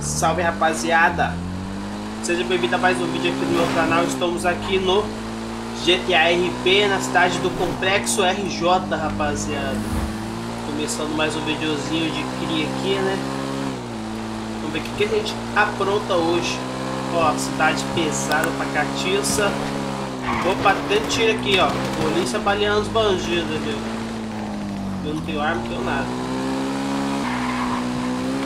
Salve rapaziada! Seja bem-vindo a mais um vídeo aqui no meu canal. Estamos aqui no GTA RP, na cidade do Complexo RJ, rapaziada. Começando mais um videozinho de cria aqui, né? Vamos ver o que, a gente apronta hoje. Ó, cidade pesada pra catiça. Opa, tem tiro aqui, ó. Polícia baleando os bandidos aqui. Eu não tenho arma, não tenho nada.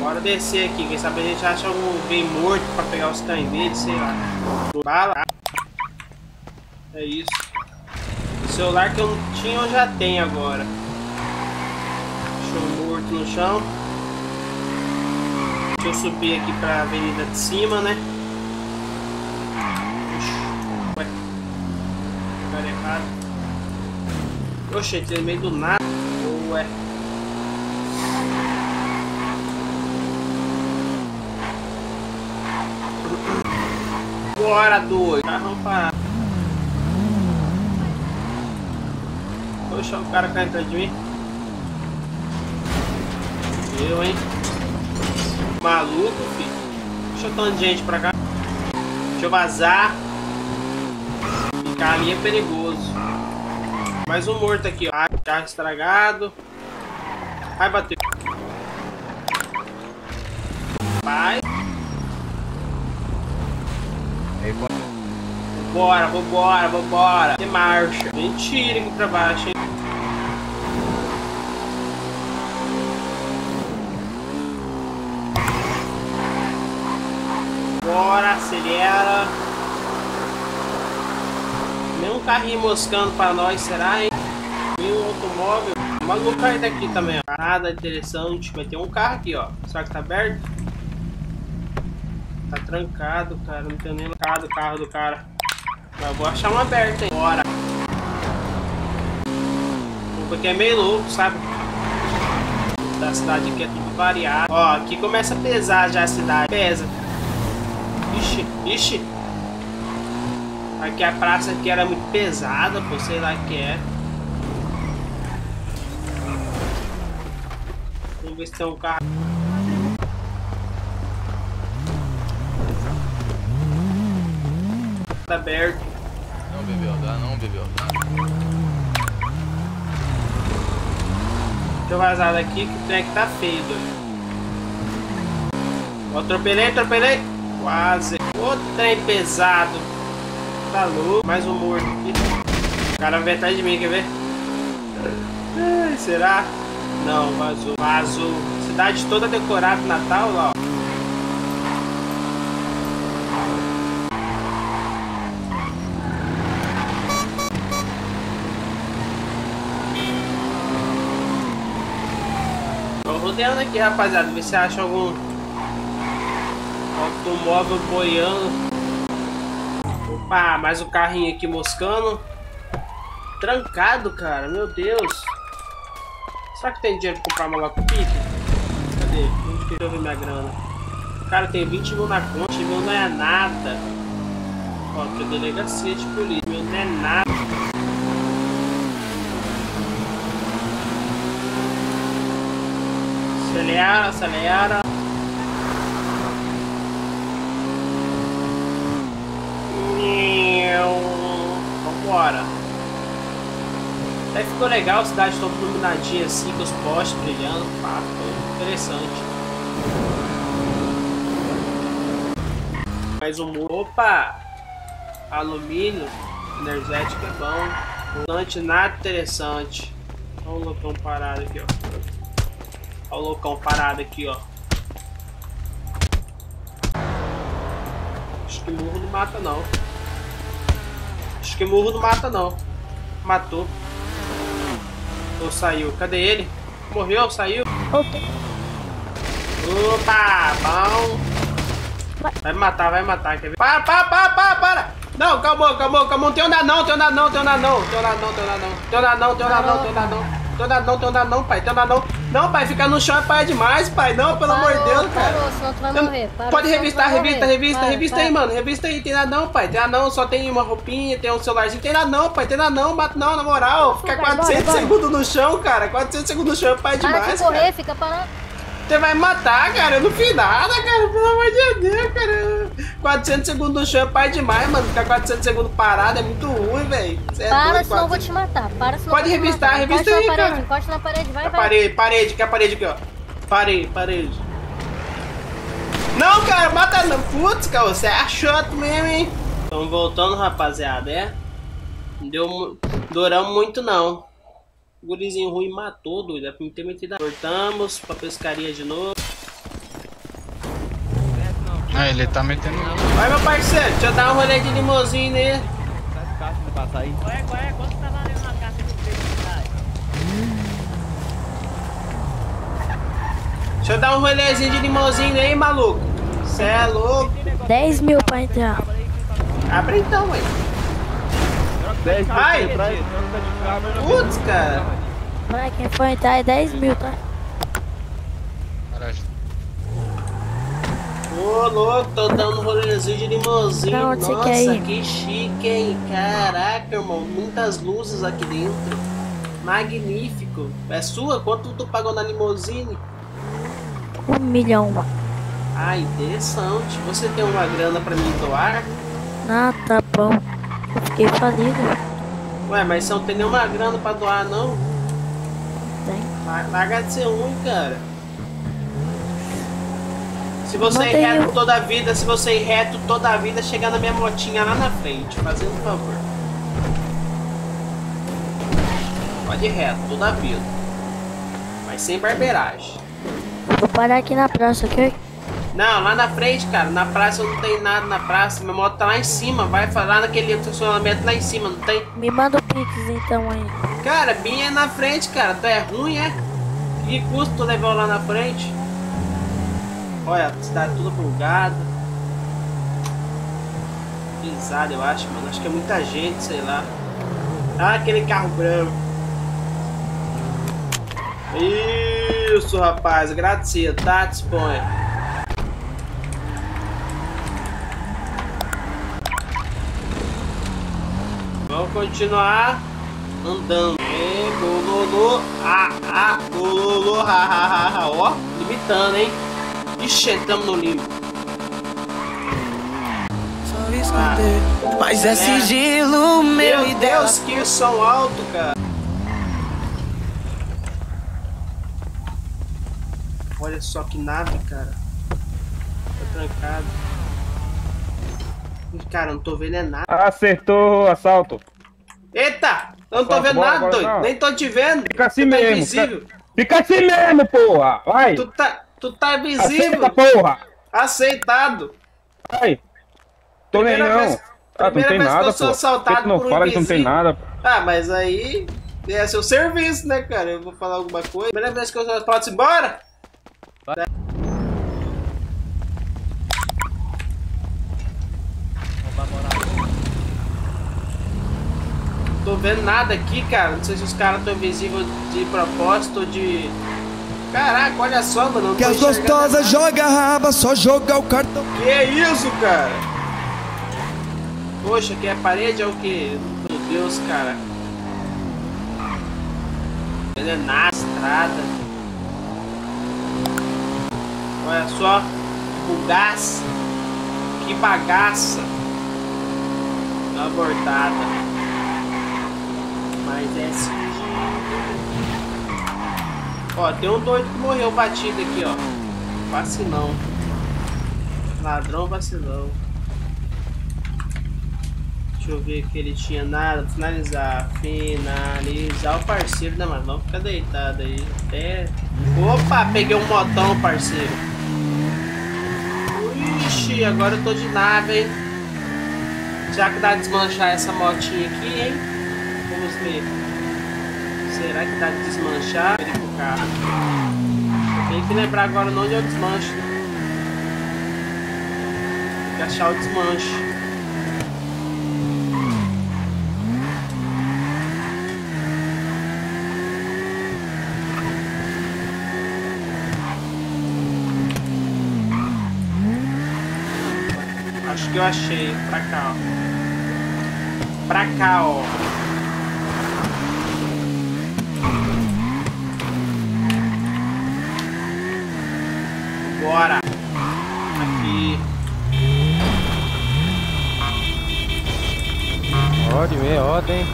Bora descer aqui, quem sabe a gente acha alguém morto pra pegar os cães dele, sei lá. Bala. É isso. O celular que eu não tinha eu já tenho agora. Show morto no chão. Deixa eu subir aqui pra avenida de cima, né? Ué. Errado. Oxe, entrei no meio do nada. Ué. Bora, doido. Carrão parado. Poxa, o cara cai atrás de mim. Eu, hein? Maluco, filho. Deixa eu de gente pra cá. Deixa eu vazar. Ficar ali é perigoso. Mais um morto aqui, ó. Carro estragado. Vai bater. Vai. Vambora, vambora, vambora. De marcha. Mentira aqui pra baixo, hein? Bora, acelera. Nenhum carrinho moscando pra nós, será, hein? Nenhum automóvel. Vamos cair daqui também, ó. Nada interessante. Vai ter um carro aqui, ó. Será que tá aberto? Tá trancado, cara. Não tem nem locado o carro do cara. Mas eu vou achar um aberto, hein? Bora. Porque é meio louco, sabe? Da cidade aqui é tudo variado. Ó, aqui começa a pesar já a cidade. Pesa. Ixi, ixi. Aqui a praça aqui era muito pesada, pô. Sei lá o que é. Vamos ver se tem um carro. Tá aberto. Não, bebeu, dá não, bebeu. Deixa eu vazar daqui que o trem que tá feio, doido. Atropelei, atropelei. Quase. O trem pesado. Tá louco. Mais um morto aqui. O cara vai atrás de mim, quer ver? Ai, será? Não, vazou. Vazou. Cidade toda decorada Natal, ó. Tô rodeando aqui, rapaziada. Ver se acha algum automóvel boiando. Opa, mais um carrinho aqui moscando. Trancado, cara. Meu Deus. Será que tem dinheiro pra comprar uma lockpick? Cadê? Onde que eu ver minha grana? Cara, tem 20 mil na conta. Meu não é nada. Ó, que delegacia de polícia. Meu não é nada. Acelera, acelera. Ficou legal a cidade toda iluminadinha assim, com os postes brilhando. Pá, ficou interessante. Mais um muro. Opa! Alumínio energético é bom. Volante nada interessante. Olha o loucão parado aqui, ó. Olha o loucão parado aqui, ó. Acho que murro não mata, não. Acho que murro não mata, não. Matou. Ou saiu? Cadê ele? Morreu? Saiu? Ok. Opa! Bom. Vai me matar, vai me matar. Quer ver? Para, para, para, para, para! Não, calma, calma, calma. Tem onda não, tem onda não, tem onda não. Tem onda não, tem onda não. Tem onda não, tem onda não, tem onda não. Tem andado não, tem andado não, pai. Tem andado não. Não, pai, ficar no chão é pai demais, pai. Não, pelo amor de Parou, Deus, cara. Parou, senão tu vai morrer. Parou, Pode revistar, revista, morrer. revista, Para, revista para. aí, mano. Revista aí, tem nada não, pai. Tem nada não, só tem uma roupinha, tem um celularzinho. Tem nada não, pai. Tem nada não, mata não, na moral. Ficar Bora, 400 bora, bora. segundos no chão, cara. 400 segundos no chão é pai Para demais, de correr, cara. fica parado. Você vai matar, cara. Eu não fiz nada, cara. Pelo amor de Deus, cara. 400 segundos no chão é pai demais, mano. Ficar 400 segundos parado é muito ruim, velho. É Para, doido, senão eu vou 400. te matar. Para, senão Pode revistar, matar. revista encosta aí, parede, cara. encosta na parede, vai, A vai. parede, parede, que é a parede aqui, ó. Parede, parede. Não, cara, mata não. Putz, cara, você é chato mesmo, hein? Estamos voltando, rapaziada, é? Deu duramos muito, não. O gurizinho ruim matou, doido. É pra me ter metido a... Voltamos pra pescaria de novo. Ah, ele tá metendo. Vai, meu parceiro, deixa eu dar um rolê de limousine nele. Deixa eu dar um rolezinho de limousine aí, maluco. Cê é louco. 10 mil pra entrar. Abre então, ué. Ai! Putz, cara. Vai, quem for entrar é 10 mil, tá? Ô, louco, tô dando um rolezinho de limousine. Pra onde você Nossa, quer ir? que chique, hein? Caraca, irmão. Muitas luzes aqui dentro. Magnífico. É sua? Quanto tu pagou na limousine? Um milhão. Ah, interessante. Você tem uma grana pra me doar? Ah, tá bom. Eu fiquei falido. Ué, mas você não tem nenhuma grana pra doar, não? Tem. La- Larga de ser ruim, cara. Se você ir reto o- toda a vida, se você ir reto toda a vida, chegar na minha motinha lá na frente, fazendo um favor. Pode ir reto toda a vida. Mas sem barbeiragem. Vou parar aqui na praça, ok? Não, lá na frente, cara, na praça não tem nada na praça. Minha moto tá lá em cima, vai lá naquele estacionamento lá em cima, não tem? Me manda o Pix então aí. Cara, Binha é na frente, cara. Tu é ruim, é? Que custa tu levar lá na frente? Olha, a cidade toda bugada. Pisada, eu acho, mano. Acho que é muita gente, sei lá. Ah, aquele carro branco. Isso, rapaz. Grazie, tá? Disponha. Vamos continuar andando. E, bololô, ah, ah, bololô, ha, ha, ha, ha. Ó, limitando, hein? Ixi, entramos no limbo. Mas é É. sigilo meu, Meu e. Deus, que som alto, cara. Olha só que nave, cara. Tô trancado. Cara, não tô vendo é nada. Acertou, assalto. Eita! Eu não tô vendo bora, nada, doido. Nem tô te vendo. Fica assim tu tá mesmo. invisível. Fica, fica assim mesmo, porra. Vai. Tu tá, tu tá invisível. Aceita, porra. Aceitado. Vai. Tô nem não. vez- ah, não tem vez que nada, eu sou pô. assaltado Por não por um fala que não tem nada? Ah, mas aí é seu serviço, né, cara? Eu vou falar alguma coisa. Primeira vez que eu sou pode embora? Tô vendo nada aqui, cara. Não sei se os caras estão invisíveis de propósito ou de. Caraca, olha só, mano. Que as gostosas joga a raba, só joga o cartão. Que é isso, cara? Poxa, que é parede é o que? Meu Deus, cara. Ele é na estrada. Olha só. Bugaça. Que bagaça. Abortada. Mas é. Ó, tem um doido que morreu batido aqui, ó. Vacilão. Ladrão vacilão. Deixa eu ver que ele tinha nada. Finalizar. Finalizar o parceiro, né, mano? Vamos ficar deitado aí. Até. Opa, peguei um motão, parceiro. Ixi, agora eu tô de nave, hein? Será que dá de desmanchar essa motinha aqui, hein? Será que dá de desmanchar? Eu Tem que lembrar agora onde eu desmancho. desmanche. Tem que achar o desmanche. eu achei pra cá, ó. Pra cá, ó. Bora. Aqui. Ódio, é ódio, hein?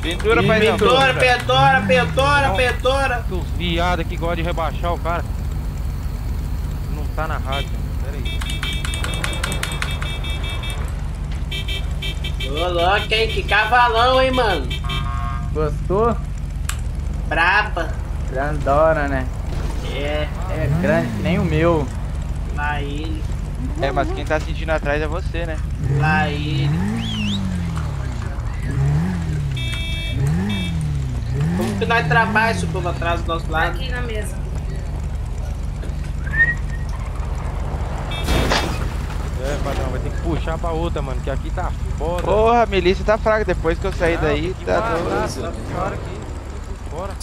Pintura, paizão. Pintora, pintora, pintora, pintora. Que os viados que gostam de rebaixar o cara. Não tá na rádio. Pera aí. Ô, louco, hein? Que cavalão, hein, mano? Gostou? Braba. Grandona, né? É, É grande que nem o meu. lá ele, É, mas quem tá sentindo atrás é você, né? lá ele. Como que nós trabalhamos esse povo atrás do nosso lado? Aqui na mesa. É, padrão, vai ter que puxar pra outra, mano, que aqui tá foda. Porra, a milícia tá fraca. Depois que eu saí daí, que tá doido. tá. Bora.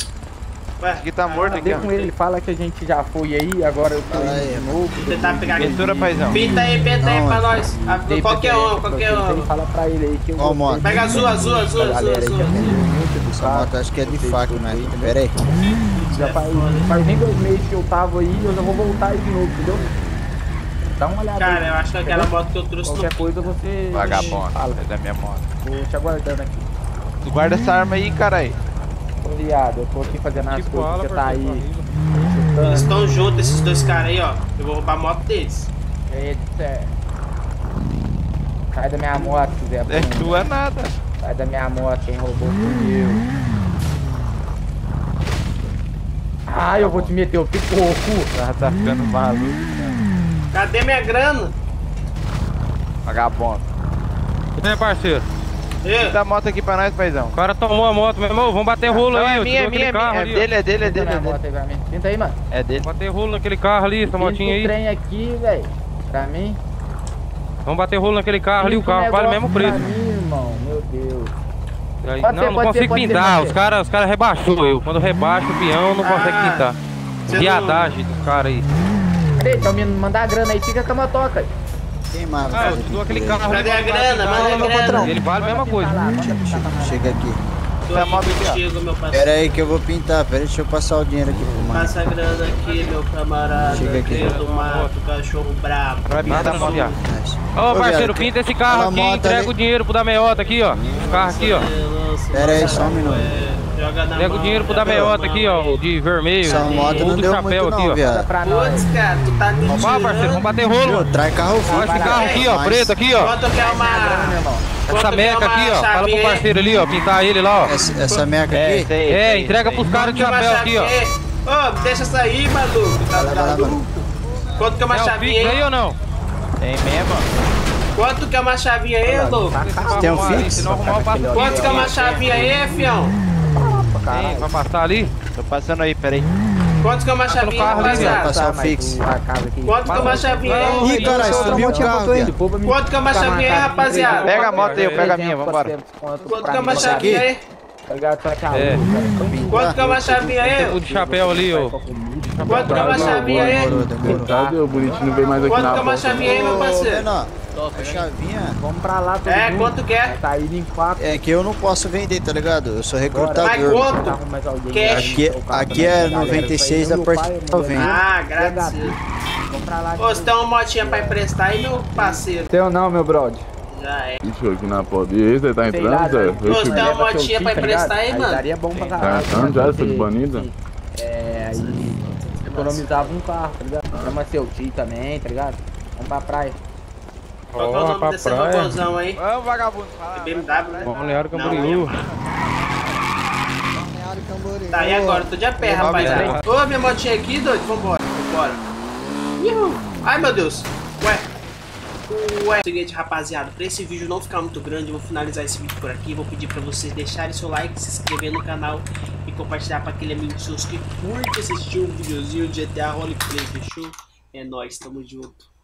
Ué, Aqui tá morto aqui, ó. com ele? Fala que a gente já foi aí, agora eu tô indo de novo. tentar pegar aqui. Pintura, paizão. Pinta aí, pinta aí pra nós. Ah, Qualquer um, qualquer aí, um. Fala pra ele aí que eu moto? Pega azul, azul, azul, azul, aí azul. Essa moto acho que é de faca, né? Pera aí. Já faz, faz nem dois meses que eu tava aí, eu já vou voltar aí de novo, entendeu? Dá uma olhada Cara, aí. eu acho que aquela moto que eu trouxe Qualquer coisa você Vagabundo. É da minha moto. Tô te aguardando aqui. Tu guarda essa arma aí, caralho. Ô viado, eu tô aqui fazendo as coisas, você tá aí. Eles estão juntos, esses dois caras aí, ó. Eu vou roubar a moto deles. É, é. Sai da minha moto, quiser. É tua nada. Sai da minha moto, quem roubou fui eu. Ah, eu vou te meter o picoco. Tá, tá ficando maluco. Cadê minha grana? Vagabundo. E aí, parceiro? Ê, Dá a moto aqui pra nós, paizão. O cara tomou a moto, meu irmão. Vamos bater rolo aí, é minha, é minha, é carro. É ali, dele, é dele, é dele, é dele. moto aí mano. É dele. Bater rolo naquele carro ali, essa motinha aí. trem aqui, velho. Pra mim. Vamos bater rolo naquele carro ali, o carro vale o mesmo preço. Pra mim, irmão. Meu Deus. Aí- não, ser, não ser, consigo ser, pintar. pode Os ser. caras os cara rebaixou eu. Quando rebaixa o peão, não consegue Ah, pintar. você não- Viadagem dos caras aí. Peraí, então me mandar a grana aí, fica com a motoca. Quem mais? Ah, eu dou aquele carro ali. Cadê a pra grana? Manda a meu grana. patrão. Ele vale a mesma coisa. Chega aqui. tô Tá aqui moto ó. contigo, meu parceiro. Pera aí que eu vou pintar. Pera aí, deixa eu passar o dinheiro aqui pro mano. Passa a grana aqui, meu camarada. Chega aqui. Filho do mato, cachorro brabo. Vai pintar a moto. viado. Nice. Ô, parceiro, pinta esse carro aqui, entrega ali- o dinheiro pro da meiota aqui, ó. O carro aqui, ó. Pera aí, só um minuto. É, Entrega o dinheiro pro da na meiota aqui, ó. De vermelho. Essa moto não do deu chapéu muito aqui, não, ó. Viado. Putz, cara, tu tá me Ó, parceiro, vamos bater rolo. Pô, traz carro full. esse carro aqui, ó, preto aqui, ó. Quanto que é uma... Essa é meca aqui, ó. Fala pro parceiro ali, ó. Pintar ele lá, ó. Essa, essa meca É, aqui? É, aí, entrega pros caras de é chapéu aqui, ó. Ô, deixa aí, maluco. Tá Vai lá, vai lá, maluco? Quanto que é uma É chavinha aí aí? ou não? Tem mesmo? Quanto que é uma chavinha aí, louco? Tem um Arrumar ali, fix? Se não arrumar, eu passo por Quanto que é uma chavinha aí, fião? Tem, vai passar ali? Tô passando aí, peraí. Quanto que é uma chavinha, carro ali, rapaziada? Passar o mas fix. A casa aqui. Quanto que é uma chavinha aí? Ih, caralho, sumiu o carro, viado. Quanto que é uma chavinha aí, rapaziada? Pega a moto aí, eu pego a minha, vambora. Quanto que é uma chavinha aí? É. Quanto que é uma chavinha aí? O de chapéu ali, ó. Quanto que é uma chavinha aí? Demorou, demorou. o bonitinho veio mais Quanto que é uma chavinha aí, meu parceiro? menor, a chavinha Vamos pra lá, todo É, mundo. quanto que é? Tá indo em quatro. é que eu não posso vender, tá ligado? Eu sou Mas recrutador. quanto? Arruma mais alguém Cash. aí, Aqui, aqui é nós, galera. 96 Isso aí, da meu parte que eu vendo. Ah, graças. Vamos pra lá. Ô, você tem uma motinha pra emprestar aí, meu parceiro? Teu não, meu brother. Já é. Deixa eu aqui na porta. E esse tá Sei lá, velho. Ô, você tem uma motinha pra tá emprestar aí, mano? Daria bom pra Tá caralho. achando já essa porque, banida? É, aí economizava um carro, tá ligado? Chama seu tio também, tá ligado? Vamos pra praia. Qual que é o nome pra desse praia. robôzão aí? Vamos, vagabundo. fala. BMW, né? Balneário Não, Camboriú. Tá, e agora? Tô de a pé, rapaziada. Ô, minha motinha aqui, doido. Vambora, vambora. Ihu. Ai, meu Deus. Ué. Ué. Seguinte, rapaziada, pra esse vídeo não ficar muito grande, eu vou finalizar esse vídeo por aqui. Vou pedir pra vocês deixarem seu like, se inscrever no canal compartilhar pra aquele amigo seu que curte assistir um videozinho de GTA Roleplay, fechou? É nóis, tamo junto.